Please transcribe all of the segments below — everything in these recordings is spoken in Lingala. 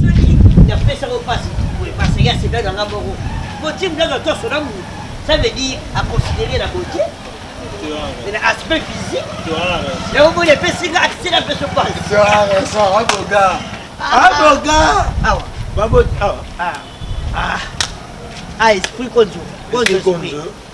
soki napesaka mpasi boye baseki asepelaka nga moko boti mdaka toso na motu ça veut dire aconsidere na botie na aspect physique yango moni epesi nga akisi na peso mpasi aboga aboga awa baboti awa ah esprit konzo konzo esprit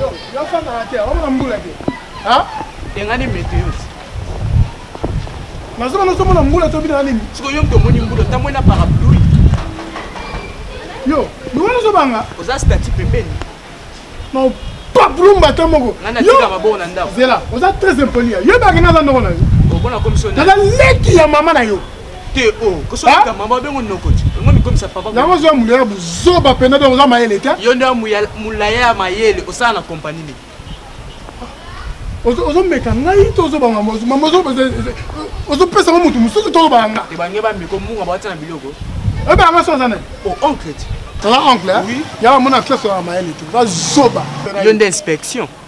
Yo, yo fana la terre, on a mboula te. Hein? Et on a des météos. Mais on a sommes en mboula to bina nini? Siko yo mto moni mboula, ta mona parapluie. Yo, nous on zo banga. Oza statut pembeni. Non, pas brumba to moko. Nana tika mabo na ndako. Zela, oza très impoli. Yo ba kina za ndoko na yo. Obona commissionnaire. Nana leki ya mama na yo. te o oh, kosoka mama bengo nokoti ngo mikomisa papa yango ozoya mulaya buzoba mpena dongo oza mayele te yo nde mulaya ya mayele osala na kompani nini ozomeka ngai to ozobanga mama ozopesa ngo motu mosusu to ozobanga nga ebange bamiko munga bawatia na biloko ebanga so aza nani o oh, oncle te oza oncle ya bamona classe ya mayele te oza zoba yo nde inspection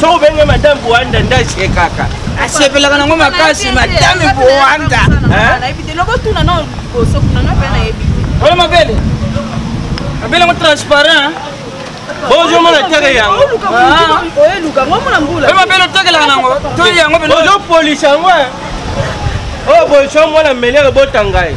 soki obenge madame buanda nde asekaka asepelaka nango makasi madame buanda oyo mabele mabele yango transparent bozomona tere yango oyo mabele otekelaka nango toyi yango ozopolisa yango oyo polisa mwana meliere bota ngai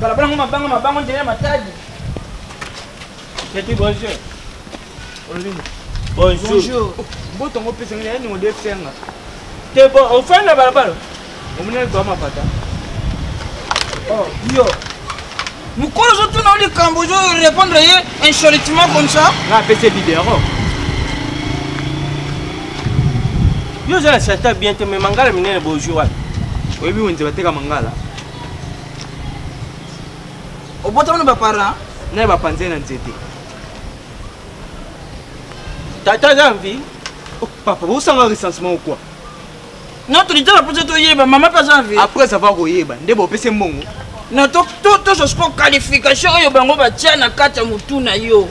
balabala ngo mabanga mabango nzela ya matadi Petit bonjour. Bonjour. Bonjour. Mboto ngo pesa ngai ni ngode fenga. Te bon, on fait na balabala. Omuna kwa mapata. Oh, yo. Mukolo zo tuna oli kambo zo répondre ye insolitument comme ça. Na pese bidero. Yo oza na chata bien te mais mangala minene boji wapi? Oyebi wenze bateka mangala? Obotama na ba parents? Naye bapanze na nzete. Tata aza envie? Oh, papa, bosanga recensement ou quoi? Non, tu dis la pote to yeba, maman pas envie. Après avoir koyeba, nde bopese mbongo. Non, to to to je score qualification oyo bango batia na kati ya mutu na yo.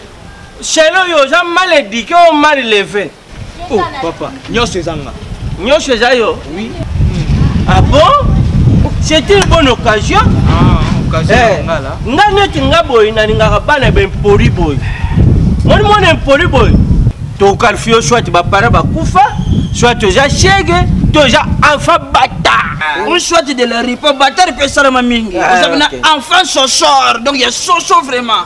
Shelo yo oza mal éduqué ou mal élevé? oh papa nyonso eza nga nyonso eza yo oui ah bon c'est une bonne occasion ah, eh, nga neti nga boye nalingaka bana bempoli boye moni mwana empoli boye tokalfio soit bapara bakufa soit oza shege to oza enfant bata ah. ou soit de la ripo bata ripo esalama mingi ah, oza na enfant sosor donc ya soso vraiment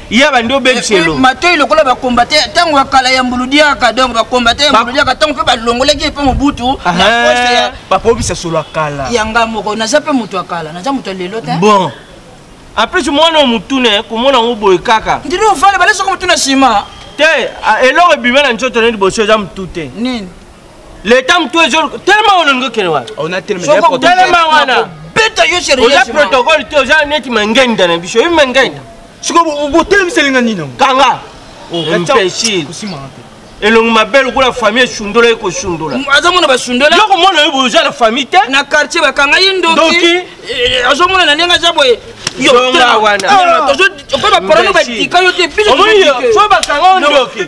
ya bandi obebiselo matoi lokola bakombate ntango ya kala ya mbuludiaka donc bakombate ya mbuludiaka ntango mpe balongolaki mpe mobutu bakobisa solo ya kala yanga moko naza mpe moto ya kala naza moto ya lelo te bon apres mwana ya motune komona yango boye kaka ndini ofale balesoko motuna nsima te eloko ebima na nzoto ne liboso eza motu te nini leta motu ezo telema wana olingi okende wana telema wana oza protocole te oza neti mangenda na biso oyebi mangenda sikobotelemiselinga nini kanga oh, imbecile elongi mabe lokola famille esundola ye kosundola mm, azomona basundola yo komona yo boza na famille te na quartier bakanga ye ndoki eh, eh, azomona na ndenge aza boye zonga wana okoba problème batika yo te biso bakanga ndoki